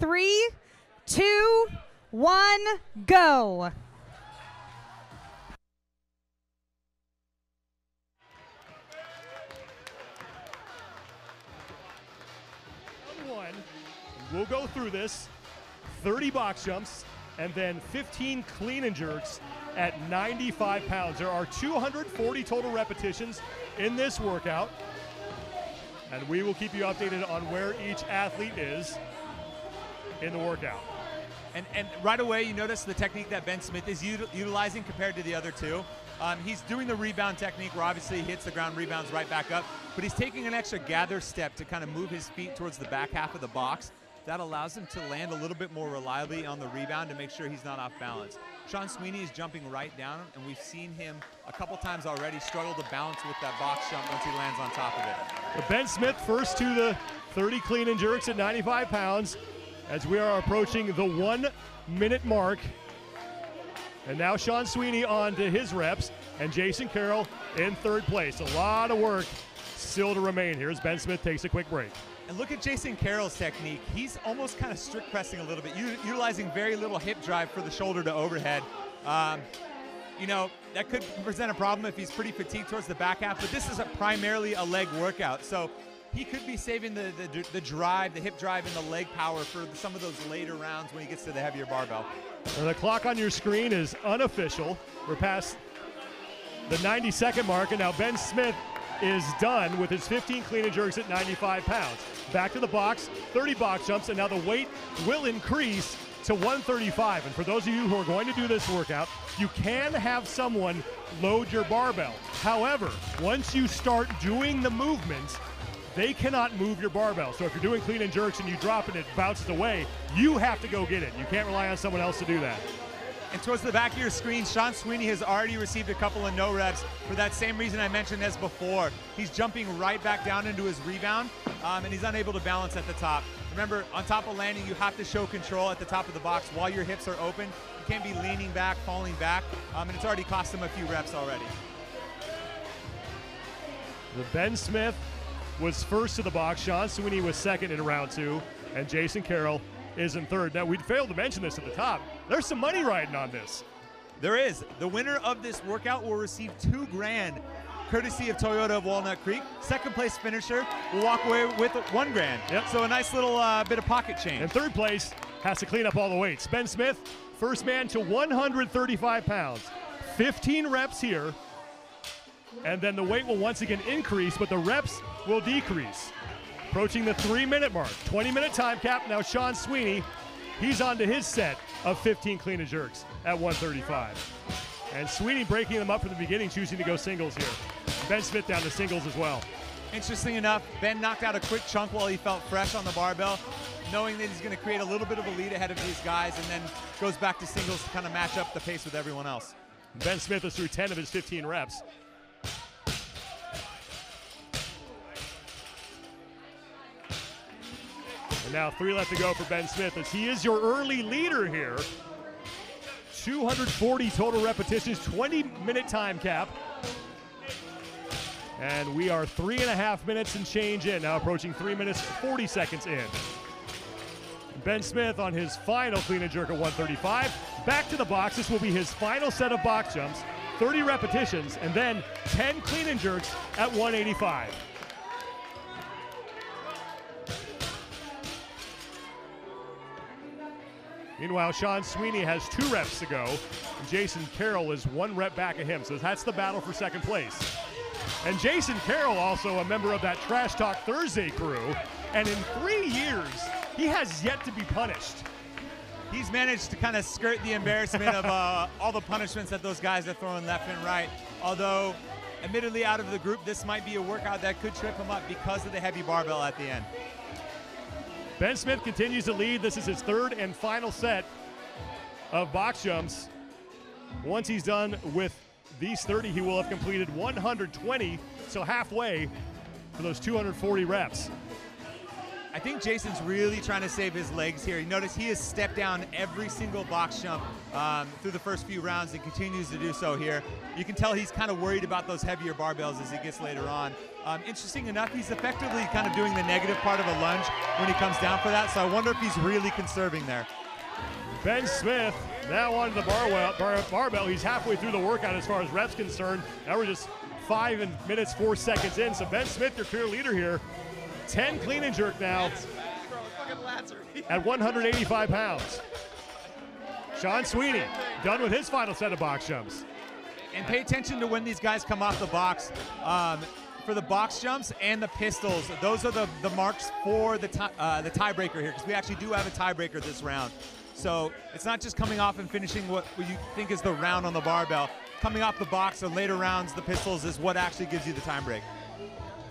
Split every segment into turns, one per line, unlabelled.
three, two, one, go.
One, we'll go through this 30 box jumps and then 15 clean and jerks at 95 pounds. There are 240 total repetitions in this workout. And we will keep you updated on where each athlete is in the workout.
And, and right away, you notice the technique that Ben Smith is util- utilizing compared to the other two. Um, he's doing the rebound technique where obviously he hits the ground, rebounds right back up, but he's taking an extra gather step to kind of move his feet towards the back half of the box. That allows him to land a little bit more reliably on the rebound to make sure he's not off balance. Sean Sweeney is jumping right down, and we've seen him a couple times already struggle to balance with that box jump once he lands on top of it.
Ben Smith first to the 30 clean and jerks at 95 pounds as we are approaching the one minute mark. And now Sean Sweeney on to his reps and Jason Carroll in third place. A lot of work still to remain here as Ben Smith takes a quick break.
And look at Jason Carroll's technique. He's almost kind of strict pressing a little bit, utilizing very little hip drive for the shoulder to overhead. Um, you know, that could present a problem if he's pretty fatigued towards the back half, but this is a primarily a leg workout. So he could be saving the, the, the drive, the hip drive, and the leg power for some of those later rounds when he gets to the heavier barbell.
The clock on your screen is unofficial. We're past the 90 second mark, and now Ben Smith is done with his 15 clean and jerks at 95 pounds. Back to the box, 30 box jumps, and now the weight will increase to 135. And for those of you who are going to do this workout, you can have someone load your barbell. However, once you start doing the movements, they cannot move your barbell. So if you're doing clean and jerks and you drop it and it bounces away, you have to go get it. You can't rely on someone else to do that.
And towards the back of your screen, Sean Sweeney has already received a couple of no reps for that same reason I mentioned as before. He's jumping right back down into his rebound, um, and he's unable to balance at the top. Remember, on top of landing, you have to show control at the top of the box while your hips are open. You can't be leaning back, falling back, um, and it's already cost him a few reps already.
The Ben Smith was first to the box. Sean Sweeney was second in round two, and Jason Carroll is in third. Now, we failed to mention this at the top. There's some money riding on this.
There is. The winner of this workout will receive two grand, courtesy of Toyota of Walnut Creek. Second place finisher will walk away with one grand.
Yep.
So a nice little uh, bit of pocket change.
And third place has to clean up all the weights. Ben Smith, first man to 135 pounds. 15 reps here. And then the weight will once again increase, but the reps will decrease. Approaching the three minute mark. 20 minute time cap. Now, Sean Sweeney, he's on to his set of 15 clean and jerks at 135. And Sweeney breaking them up from the beginning, choosing to go singles here. Ben Smith down to singles as well.
Interesting enough, Ben knocked out a quick chunk while he felt fresh on the barbell, knowing that he's going to create a little bit of a lead ahead of these guys, and then goes back to singles to kind of match up the pace with everyone else.
Ben Smith is through 10 of his 15 reps. And now three left to go for Ben Smith as he is your early leader here. 240 total repetitions, 20 minute time cap. And we are three and a half minutes and change in, now approaching three minutes, 40 seconds in. Ben Smith on his final clean and jerk at 135. Back to the box. This will be his final set of box jumps, 30 repetitions, and then 10 clean and jerks at 185. Meanwhile, Sean Sweeney has two reps to go, and Jason Carroll is one rep back of him. So that's the battle for second place. And Jason Carroll, also a member of that Trash Talk Thursday crew, and in three years, he has yet to be punished.
He's managed to kind of skirt the embarrassment of uh, all the punishments that those guys are throwing left and right. Although, admittedly, out of the group, this might be a workout that could trip him up because of the heavy barbell at the end.
Ben Smith continues to lead. This is his third and final set of box jumps. Once he's done with these 30, he will have completed 120, so halfway for those 240 reps.
I think Jason's really trying to save his legs here. You notice he has stepped down every single box jump um, through the first few rounds and continues to do so here. You can tell he's kind of worried about those heavier barbells as he gets later on. Um, interesting enough, he's effectively kind of doing the negative part of a lunge when he comes down for that, so I wonder if he's really conserving there.
Ben Smith now on the bar bar barbell. He's halfway through the workout as far as reps concerned. Now we're just five minutes, four seconds in. So Ben Smith, your clear leader here. 10 clean and jerk now at 185 pounds. Sean Sweeney done with his final set of box jumps.
And pay attention to when these guys come off the box. Um, for the box jumps and the pistols, those are the, the marks for the, uh, the tiebreaker here, because we actually do have a tiebreaker this round. So it's not just coming off and finishing what, what you think is the round on the barbell. Coming off the box or later rounds, the pistols is what actually gives you the time break.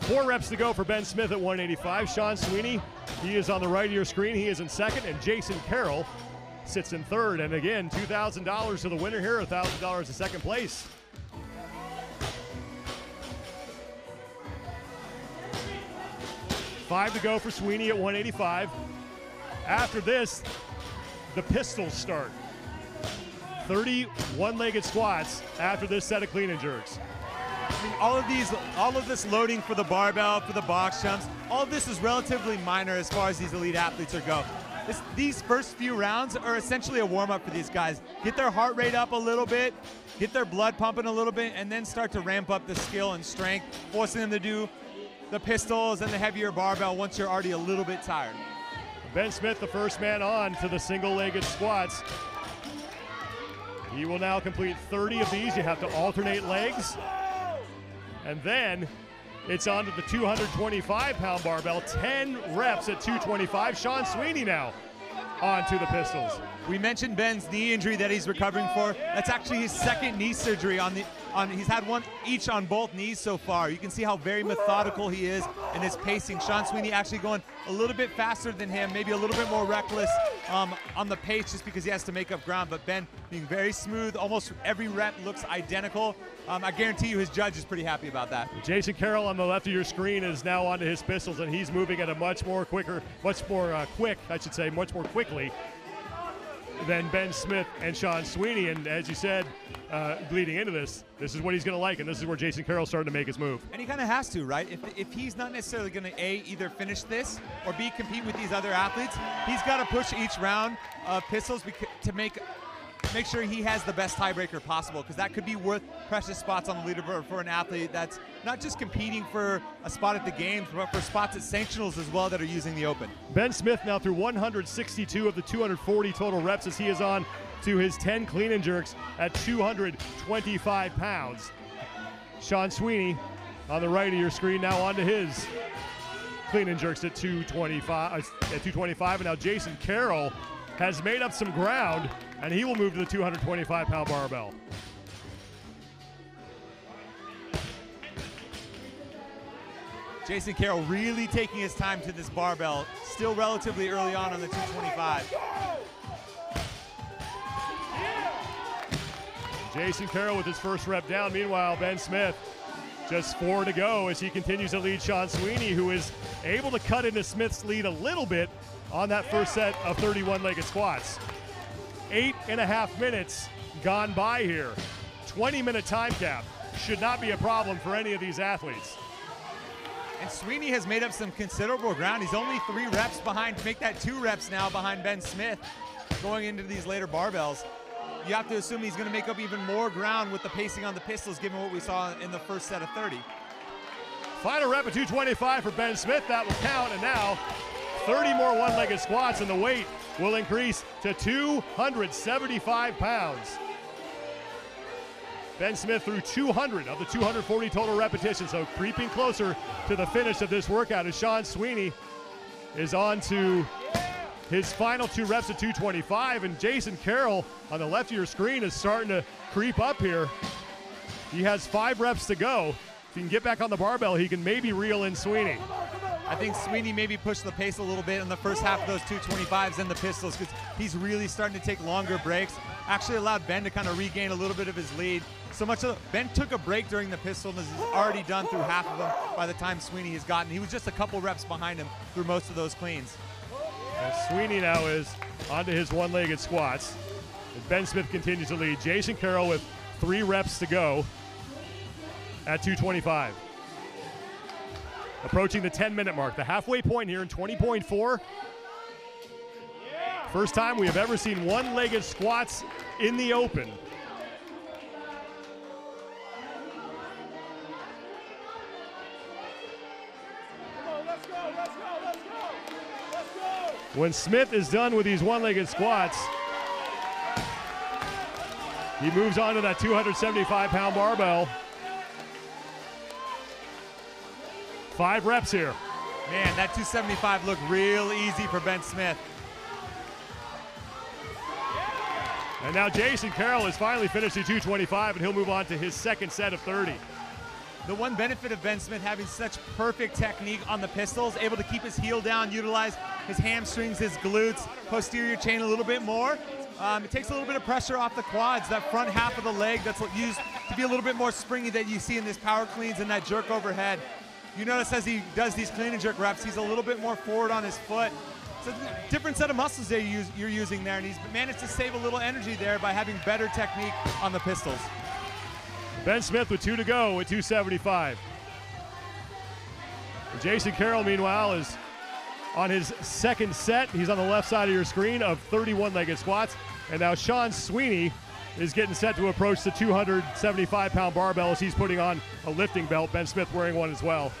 Four reps to go for Ben Smith at 185. Sean Sweeney, he is on the right of your screen. He is in second, and Jason Carroll sits in third. And again, $2,000 to the winner here, $1,000 to second place. Five to go for Sweeney at 185. After this, the pistols start. 30 one-legged squats after this set of clean and jerks.
All of these, all of this loading for the barbell, for the box jumps, all of this is relatively minor as far as these elite athletes are go. This, these first few rounds are essentially a warm-up for these guys. Get their heart rate up a little bit, get their blood pumping a little bit, and then start to ramp up the skill and strength, forcing them to do the pistols and the heavier barbell once you're already a little bit tired.
Ben Smith, the first man on to the single-legged squats. He will now complete 30 of these. You have to alternate legs. And then it's on to the 225 pound barbell, 10 reps at 225. Sean Sweeney now onto the pistols.
We mentioned Ben's knee injury that he's recovering for. That's actually his second knee surgery on the on he's had one each on both knees so far. You can see how very methodical he is in his pacing. Sean Sweeney actually going a little bit faster than him, maybe a little bit more reckless um, on the pace just because he has to make up ground. But Ben being very smooth, almost every rep looks identical. Um, I guarantee you his judge is pretty happy about that.
Jason Carroll on the left of your screen is now onto his pistols, and he's moving at a much more quicker, much more uh, quick, I should say, much more quickly than Ben Smith and Sean Sweeney. And as you said, uh, leading into this, this is what he's going to like, and this is where Jason Carroll's starting to make his move.
And he kind of has to, right? If, if he's not necessarily going to A, either finish this or B, compete with these other athletes, he's got to push each round of pistols to make make sure he has the best tiebreaker possible because that could be worth precious spots on the leaderboard for an athlete that's not just competing for a spot at the games, but for spots at sanctionals as well that are using the open.
Ben Smith now through 162 of the 240 total reps as he is on to his 10 clean and jerks at 225 pounds. Sean Sweeney on the right of your screen now onto his clean and jerks at 225 uh, at 225 and now Jason Carroll has made up some ground and he will move to the 225 pound barbell.
Jason Carroll really taking his time to this barbell, still relatively early on on the 225.
Jason Carroll with his first rep down. Meanwhile, Ben Smith just four to go as he continues to lead Sean Sweeney, who is able to cut into Smith's lead a little bit on that first set of 31 legged squats. Eight and a half minutes gone by here. 20 minute time cap should not be a problem for any of these athletes.
And Sweeney has made up some considerable ground. He's only three reps behind, make that two reps now behind Ben Smith going into these later barbells. You have to assume he's going to make up even more ground with the pacing on the pistols, given what we saw in the first set of 30.
Final rep of 225 for Ben Smith. That will count. And now 30 more one legged squats, and the weight will increase to 275 pounds. Ben Smith through 200 of the 240 total repetitions, so creeping closer to the finish of this workout as Sean Sweeney is on to his final two reps at 225, and Jason Carroll on the left of your screen is starting to creep up here. He has five reps to go. If he can get back on the barbell, he can maybe reel in Sweeney.
I think Sweeney maybe pushed the pace a little bit in the first half of those 225s and the pistols because he's really starting to take longer breaks. Actually allowed Ben to kind of regain a little bit of his lead. So much so Ben took a break during the pistol and is already done through half of them by the time Sweeney has gotten. He was just a couple reps behind him through most of those cleans.
And Sweeney now is onto his one-legged squats. As Ben Smith continues to lead. Jason Carroll with three reps to go at 225. Approaching the 10-minute mark, the halfway point here in 20.4. First time we have ever seen one-legged squats in the open. When Smith is done with these one-legged squats, he moves on to that 275-pound barbell. Five reps here.
Man, that 275 looked real easy for Ben Smith.
And now Jason Carroll has finally finished the 225, and he'll move on to his second set of 30.
The one benefit of Ben Smith having such perfect technique on the pistols, able to keep his heel down, utilize his hamstrings, his glutes, posterior chain a little bit more. Um, it takes a little bit of pressure off the quads, that front half of the leg that's used to be a little bit more springy that you see in this power cleans and that jerk overhead. You notice as he does these clean and jerk reps, he's a little bit more forward on his foot. It's a different set of muscles that you're using there, and he's managed to save a little energy there by having better technique on the pistols.
Ben Smith with two to go at 275. Jason Carroll, meanwhile, is on his second set. He's on the left side of your screen of 31 legged squats. And now Sean Sweeney is getting set to approach the 275 pound barbell as he's putting on a lifting belt. Ben Smith wearing one as well.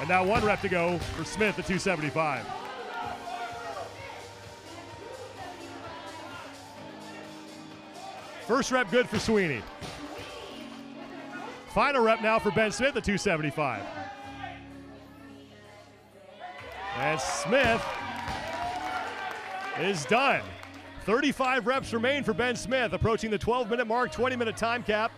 And now one rep to go for Smith at 275. First rep good for Sweeney. Final rep now for Ben Smith at 275. And Smith is done. 35 reps remain for Ben Smith, approaching the 12 minute mark, 20 minute time cap.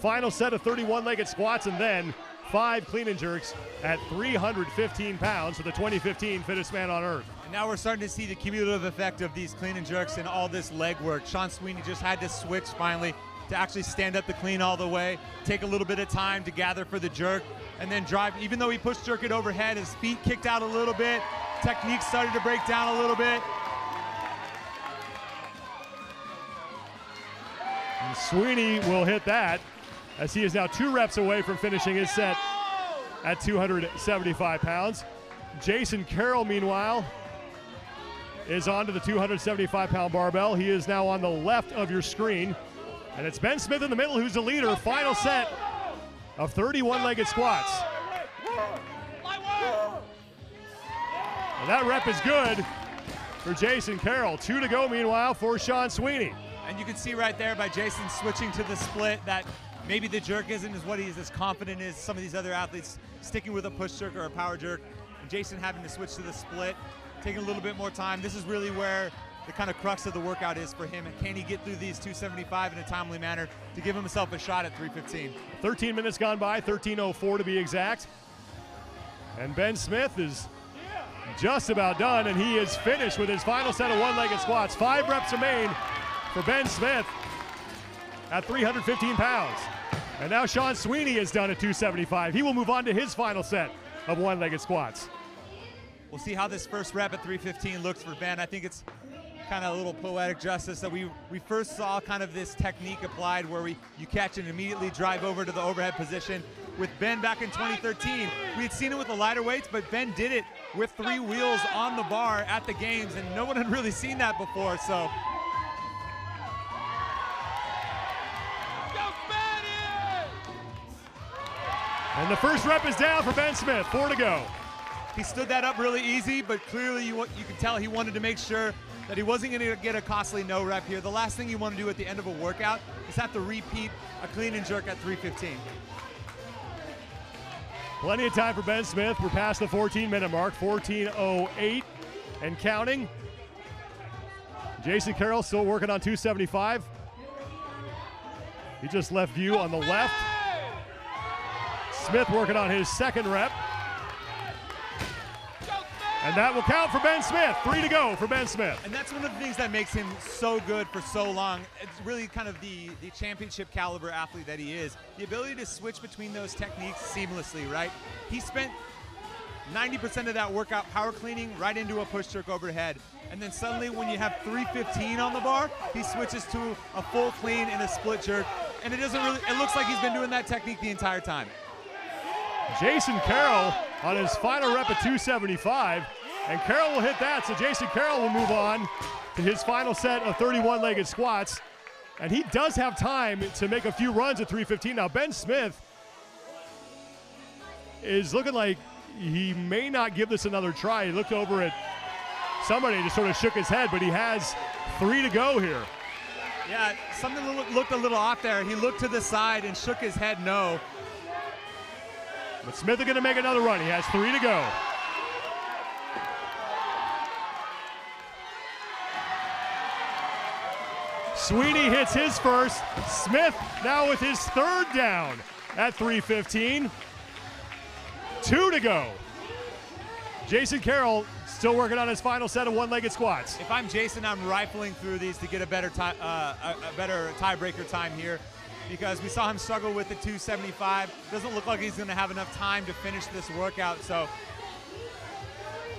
Final set of 31 legged squats, and then five clean and jerks at 315 pounds for the 2015 fittest man on earth.
And now we're starting to see the cumulative effect of these clean and jerks and all this leg work. Sean Sweeney just had to switch finally to actually stand up the clean all the way, take a little bit of time to gather for the jerk, and then drive. Even though he pushed jerk it overhead, his feet kicked out a little bit, technique started to break down a little bit.
And Sweeney will hit that as he is now two reps away from finishing his set at 275 pounds. Jason Carroll, meanwhile, is on to the 275 pound barbell. He is now on the left of your screen. And it's Ben Smith in the middle who's the leader. Final set of 31 legged squats. And that rep is good for Jason Carroll. Two to go, meanwhile, for Sean Sweeney.
And you can see right there by Jason switching to the split that maybe the jerk isn't as what he's as confident as some of these other athletes sticking with a push jerk or a power jerk. And Jason having to switch to the split, taking a little bit more time. This is really where the kind of crux of the workout is for him. And can he get through these 275 in a timely manner to give himself a shot at 315?
13 minutes gone by, 13.04 to be exact. And Ben Smith is just about done, and he is finished with his final set of one legged squats. Five reps remain for Ben Smith at 315 pounds. And now Sean Sweeney is done at 275. He will move on to his final set of one legged squats.
We'll see how this first rep at 315 looks for Ben. I think it's kind of a little poetic justice that we we first saw kind of this technique applied where we you catch and immediately drive over to the overhead position with Ben back in 2013. We had seen it with the lighter weights, but Ben did it with three wheels on the bar at the games, and no one had really seen that before. So.
And the first rep is down for Ben Smith. Four to go.
He stood that up really easy, but clearly you, you can tell he wanted to make sure that he wasn't going to get a costly no rep here. The last thing you want to do at the end of a workout is have to repeat a clean and jerk at 315.
Plenty of time for Ben Smith. We're past the 14 minute mark, 14.08 and counting. Jason Carroll still working on 275. He just left view on the left. Smith working on his second rep. And that will count for Ben Smith. Three to go for Ben Smith.
And that's one of the things that makes him so good for so long. It's really kind of the, the championship caliber athlete that he is. The ability to switch between those techniques seamlessly, right? He spent 90% of that workout power cleaning right into a push jerk overhead. And then suddenly when you have 315 on the bar, he switches to a full clean and a split jerk. And it doesn't really, it looks like he's been doing that technique the entire time.
Jason Carroll on his final rep at 275. And Carroll will hit that, so Jason Carroll will move on to his final set of 31 legged squats. And he does have time to make a few runs at 315. Now, Ben Smith is looking like he may not give this another try. He looked over at somebody and just sort of shook his head, but he has three to go here.
Yeah, something looked a little off there. He looked to the side and shook his head no.
But Smith is going to make another run. He has three to go. Sweeney hits his first. Smith now with his third down at 315. Two to go. Jason Carroll still working on his final set of one-legged squats.
If I'm Jason, I'm rifling through these to get a better uh, a better tiebreaker time here because we saw him struggle with the 275. Doesn't look like he's going to have enough time to finish this workout. So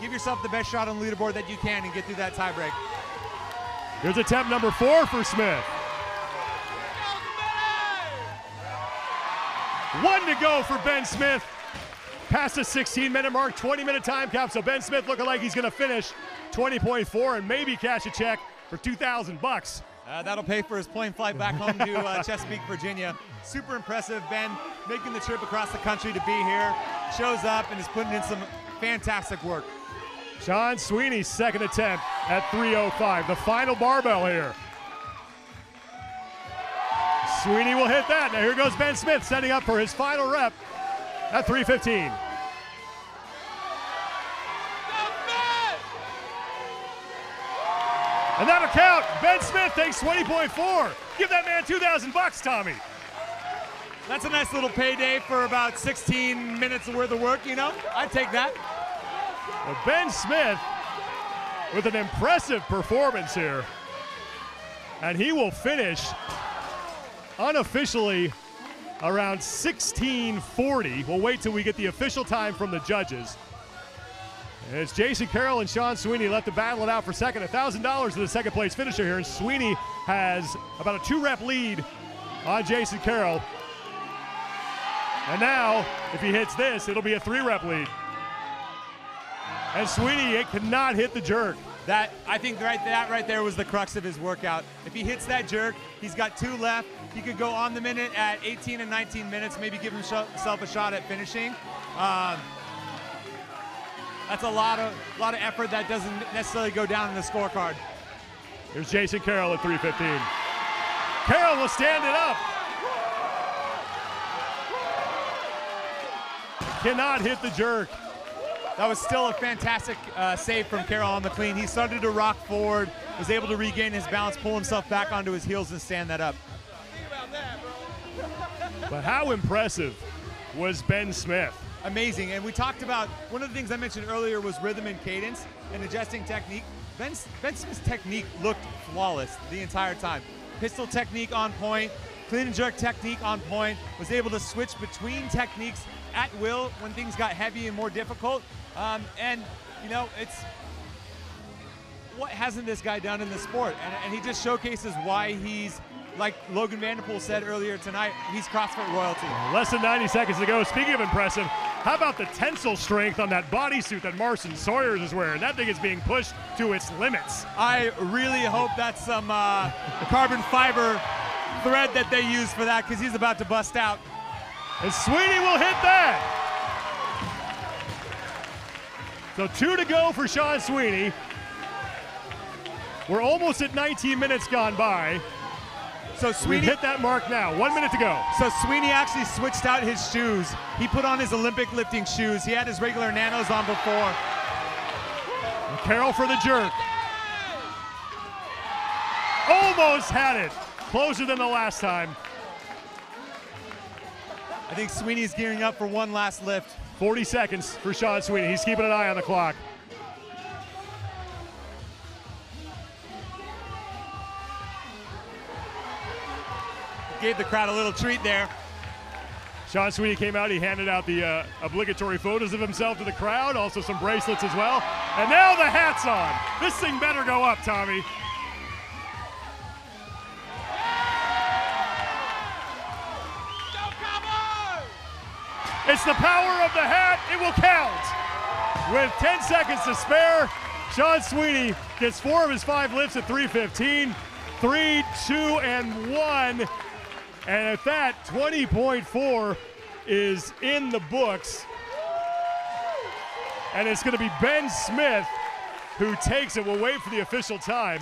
give yourself the best shot on the leaderboard that you can and get through that tiebreak.
Here's attempt number four for Smith. One to go for Ben Smith past the 16 minute mark, 20 minute time cap. So Ben Smith looking like he's going to finish 20.4 and maybe cash a check for 2,000 bucks.
Uh, that'll pay for his plane flight back home to uh, Chesapeake, Virginia. Super impressive. Ben making the trip across the country to be here. Shows up and is putting in some fantastic work.
Sean Sweeney's second attempt at 305. The final barbell here. Sweeney will hit that. Now here goes Ben Smith setting up for his final rep at 315. And that'll count. Ben Smith takes 20.4. Give that man 2,000 bucks, Tommy.
That's a nice little payday for about 16 minutes worth of work, you know? I'd take that.
Well, ben Smith with an impressive performance here. And he will finish unofficially around 1640. We'll wait till we get the official time from the judges. It's Jason Carroll and Sean Sweeney left to battle it out for second. $1,000 to the second place finisher here. And Sweeney has about a two rep lead on Jason Carroll. And now, if he hits this, it'll be a three rep lead. And Sweeney it cannot hit the jerk.
That I think right that right there was the crux of his workout. If he hits that jerk, he's got two left. He could go on the minute at 18 and 19 minutes, maybe give himself a shot at finishing. Um, that's a lot of lot of effort that doesn't necessarily go down in the scorecard.
Here's Jason Carroll at 315. Carroll will stand it up. Cannot hit the jerk.
That was still a fantastic uh, save from Carroll on the clean. He started to rock forward, was able to regain his balance, pull himself back onto his heels, and stand that up.
But how impressive was Ben Smith?
Amazing. And we talked about one of the things I mentioned earlier was rhythm and cadence and adjusting technique. Ben, ben Smith's technique looked flawless the entire time. Pistol technique on point, clean and jerk technique on point, was able to switch between techniques at will when things got heavy and more difficult. Um, and, you know, it's what hasn't this guy done in the sport? And, and he just showcases why he's like Logan Vanderpool said earlier tonight, he's CrossFit royalty.
Less than 90 seconds to go. Speaking of impressive, how about the tensile strength on that bodysuit that Marcin Sawyers is wearing? That thing is being pushed to its limits.
I really hope that's some uh, carbon fiber thread that they use for that because he's about to bust out.
And Sweeney will hit that. So two to go for Sean Sweeney. We're almost at 19 minutes gone by. So Sweeney we hit that mark now. One minute to go.
So Sweeney actually switched out his shoes. He put on his Olympic lifting shoes. He had his regular nanos on before.
And Carroll for the jerk. Almost had it. Closer than the last time.
I think Sweeney's gearing up for one last lift.
40 seconds for Sean Sweeney. He's keeping an eye on the clock.
Gave the crowd a little treat there.
Sean Sweeney came out. He handed out the uh, obligatory photos of himself to the crowd, also some bracelets as well. And now the hat's on. This thing better go up, Tommy. It's the power of the hat. It will count. With 10 seconds to spare, Sean Sweeney gets four of his five lifts at 315. Three, two, and one. And at that, 20.4 is in the books. And it's going to be Ben Smith who takes it. We'll wait for the official time.